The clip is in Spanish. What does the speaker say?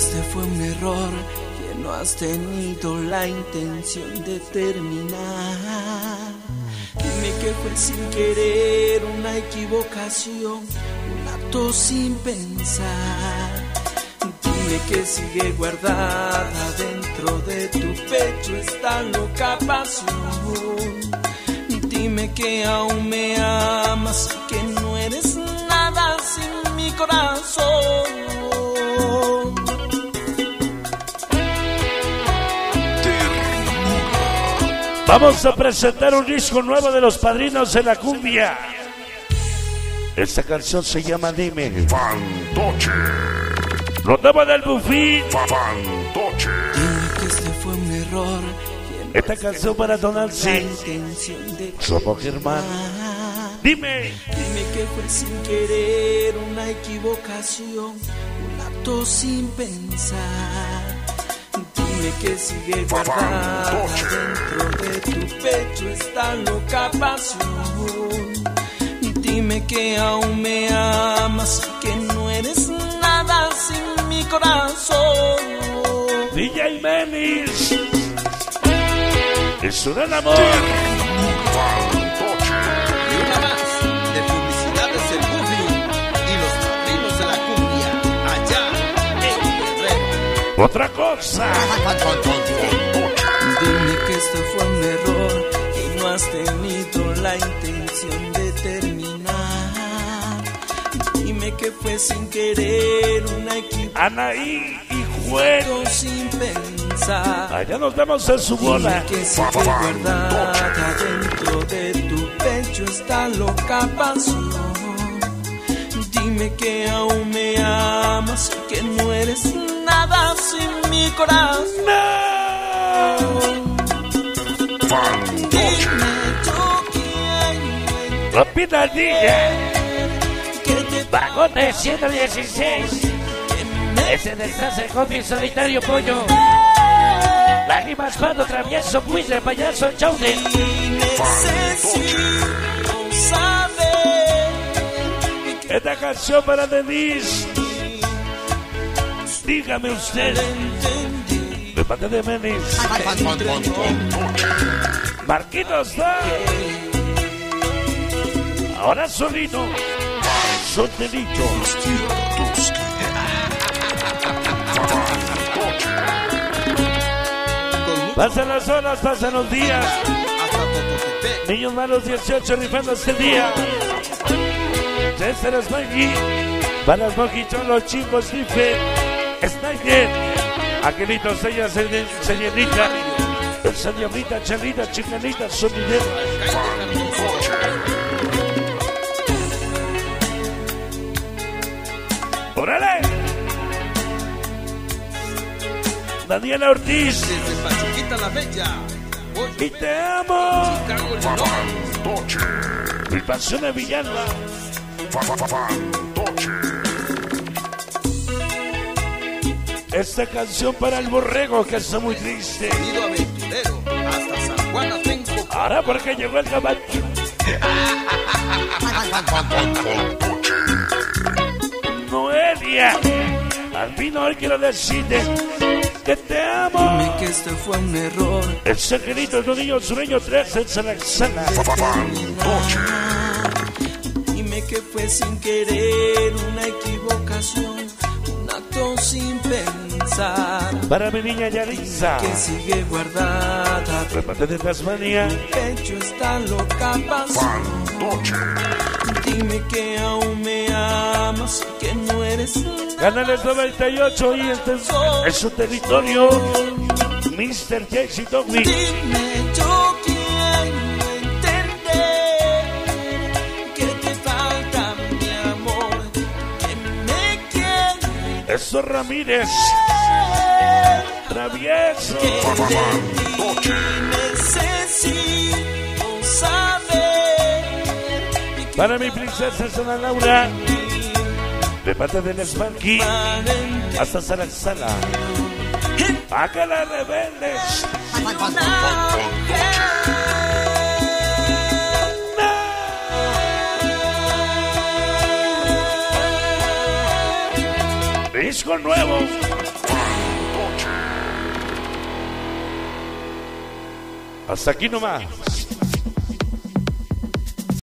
este fue un error que no has tenido la intención de terminar. Dime que fue sin querer una equivocación, un acto sin pensar. Dime que sigue guardada dentro de tu pecho esta loca pasión. Dime que aún me amas y que no eres nada Vamos a presentar un disco nuevo de los padrinos de la cumbia. Esta canción se llama Dime. Fantoche. Lo nuevo del Bufín. Fantoche. Dime que este fue un error. Esta canción para Donald C. Somos Germán. terminar. Dime. Dime que fue sin querer una equivocación, un acto sin pensar. Dime que sigue guardada Fantoche. dentro de tu pecho esta loca pasión. Dime que aún me amas y que no eres nada sin mi corazón. DJ Menis. Es un amor. Otra cosa. Dime que este fue un error y no has tenido la intención de terminar. Dime que fue sin querer una Anaí y equivocación sin pensar. Allá nos vemos en su bola. Dime que sigue guardada dentro de tu pecho esta loca pasión. Dime que aún me amas y que no eres nada sin mi corazón. El que te Vagote 116. Ese detrás del copy solitario pollo. Lágrimas cuando travieso, buitre, payaso, chaude. Canción para Denise. Dígame usted. De parte de Menis. Marquitos. Ahora solito. Mucho Pasan las horas, pasan los días. Niños malos 18 rifando este día. César Smiley. Para los mojitos, los chicos, Rife. Snyder. Aquelito, Sella, Sellenita. Esa diablita, charlita, chicanita, sonidera. ¡Órale! Daniela Ortiz. Desde Pachuquita la Bella. Y te amo. Chicago. Mi pasión es Villalba. Esta canción para el borrego que está muy triste. Aventurero hasta San Juan. Ahora porque llegó el caballo. Noelia. Al vino hoy quiero decirte que te amo. Dime que este fue un error El secreto de un niño sureño 3 en. Fantoche. Que fue sin querer una equivocación, un acto sin pensar. Para mi niña Yarisa. Que sigue guardada Remate de Tasmania. pecho está loca. Fantoche. Dime que aún me amas y que no eres Canales 98 y este es su territorio. Mr. Jesse Doggy. Dime quieres, Eso Ramírez. Travieso. Para mi princesa Sana Laura. De parte del Sparky. Hasta Salaxana. ¡A que la rebeldes! disco nuevo. Hasta aquí nomás.